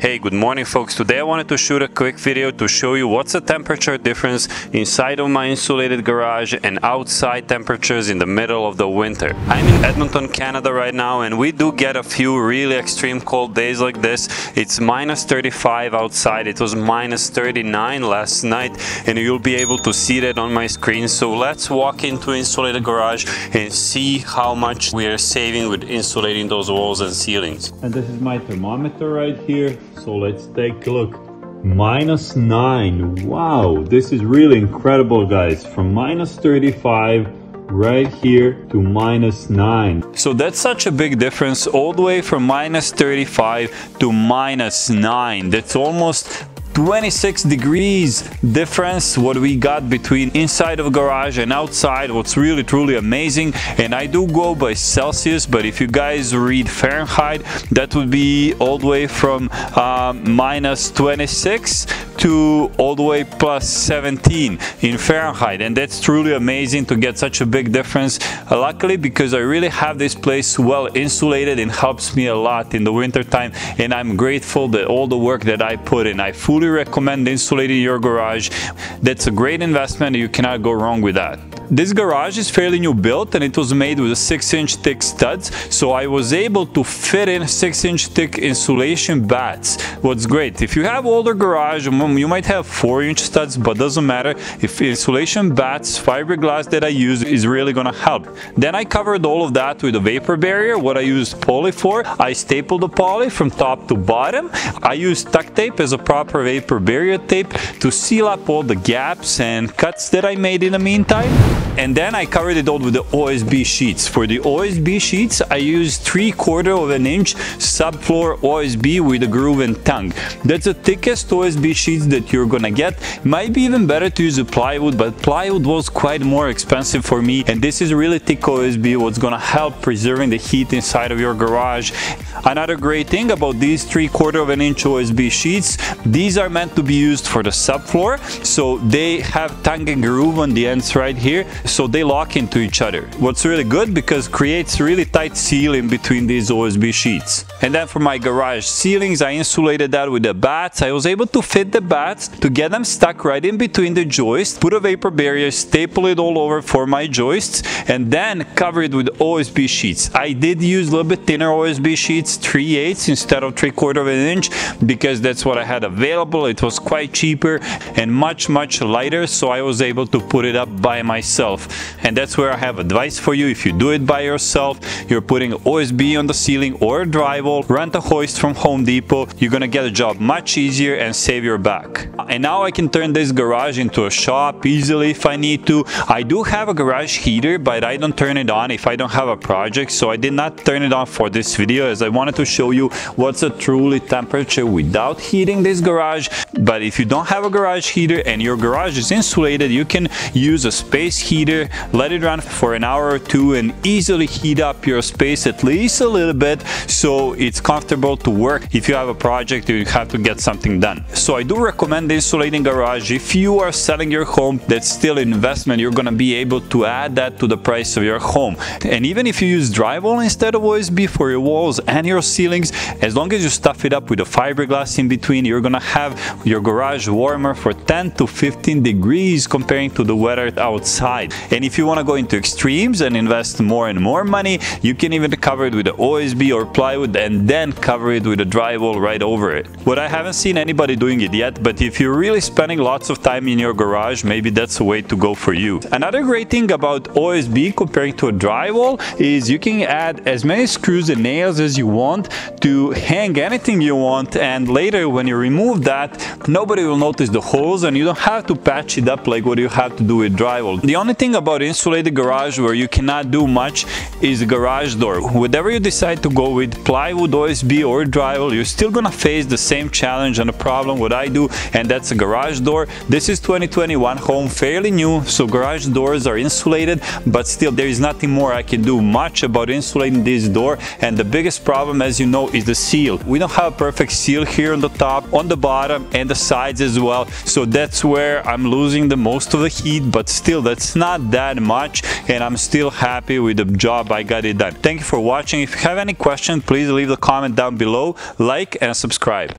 Hey, good morning folks. Today I wanted to shoot a quick video to show you what's the temperature difference inside of my insulated garage and outside temperatures in the middle of the winter. I'm in Edmonton, Canada right now and we do get a few really extreme cold days like this. It's minus 35 outside. It was minus 39 last night and you'll be able to see that on my screen. So let's walk into insulated garage and see how much we are saving with insulating those walls and ceilings. And this is my thermometer right here. So let's take a look. Minus 9. Wow, this is really incredible, guys. From minus 35 right here to minus 9. So that's such a big difference all the way from minus 35 to minus 9. That's almost 26 degrees difference what we got between inside of garage and outside what's really truly amazing. And I do go by Celsius but if you guys read Fahrenheit that would be all the way from um, minus 26 to all the way plus 17 in Fahrenheit. And that's truly amazing to get such a big difference. Uh, luckily because I really have this place well insulated and helps me a lot in the winter time and I'm grateful that all the work that I put in I fully recommend insulating your garage. That's a great investment you cannot go wrong with that this garage is fairly new built and it was made with 6 inch thick studs so I was able to fit in 6 inch thick insulation batts. What's great, if you have older garage you might have 4 inch studs but doesn't matter if insulation batts, fiberglass that I use is really gonna help. Then I covered all of that with a vapor barrier, what I used poly for. I stapled the poly from top to bottom. I used tuck tape as a proper vapor barrier tape to seal up all the gaps and cuts that I made in the meantime and then I covered it all with the OSB sheets. For the OSB sheets, I used 3 quarter of an inch subfloor OSB with a groove and tongue. That's the thickest OSB sheets that you're gonna get. Might be even better to use a plywood, but plywood was quite more expensive for me, and this is really thick OSB, what's gonna help preserving the heat inside of your garage. Another great thing about these 3 quarter of an inch OSB sheets, these are meant to be used for the subfloor, so they have tongue and groove on the ends right here, so they lock into each other. What's really good because creates really tight seal in between these OSB sheets. And then for my garage ceilings, I insulated that with the batts. I was able to fit the batts to get them stuck right in between the joists, put a vapor barrier, staple it all over for my joists, and then cover it with OSB sheets. I did use a little bit thinner OSB sheets, 3 eighths instead of 3 quarter of an inch, because that's what I had available. It was quite cheaper and much, much lighter, so I was able to put it up by myself yourself. And that's where I have advice for you. If you do it by yourself, you're putting OSB on the ceiling or drywall, rent a hoist from Home Depot, you're gonna get a job much easier and save your back. And now I can turn this garage into a shop easily if I need to. I do have a garage heater, but I don't turn it on if I don't have a project. So I did not turn it on for this video as I wanted to show you what's a truly temperature without heating this garage. But if you don't have a garage heater and your garage is insulated, you can use a space heater heater, let it run for an hour or two and easily heat up your space at least a little bit so it's comfortable to work if you have a project you have to get something done. So I do recommend insulating garage. If you are selling your home, that's still an investment. You're gonna be able to add that to the price of your home. And even if you use drywall instead of OSB for your walls and your ceilings, as long as you stuff it up with a fiberglass in between, you're gonna have your garage warmer for 10 to 15 degrees comparing to the weather outside. And if you want to go into extremes and invest more and more money, you can even cover it with the OSB or plywood and then cover it with a drywall right over it. What I haven't seen anybody doing it yet, but if you're really spending lots of time in your garage, maybe that's a way to go for you. Another great thing about OSB comparing to a drywall is you can add as many screws and nails as you want to hang anything you want and later when you remove that, nobody will notice the holes and you don't have to patch it up like what you have to do with drywall. The only thing about insulated garage where you cannot do much is the garage door. Whatever you decide to go with, plywood, OSB or drywall, you're still gonna face the same challenge and a problem what I do and that's a garage door. This is 2021 home, fairly new, so garage doors are insulated, but still there is nothing more I can do much about insulating this door and the biggest problem as you know is the seal. We don't have a perfect seal here on the top, on the bottom and the sides as well, so that's where I'm losing the most of the heat, but still that's not not that much and I'm still happy with the job I got it done. Thank you for watching. If you have any questions, please leave the comment down below, like and subscribe.